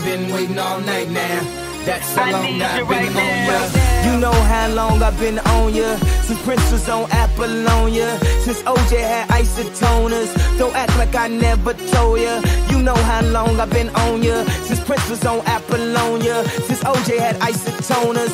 I've been waiting all night now. That's how I long need I've you been right on now. ya. You know how long I've been on ya Since Prince was on Apollonia Since OJ had isotoners Don't act like I never told ya You know how long I've been on ya Since Prince was on Apollonia Since OJ had isotoners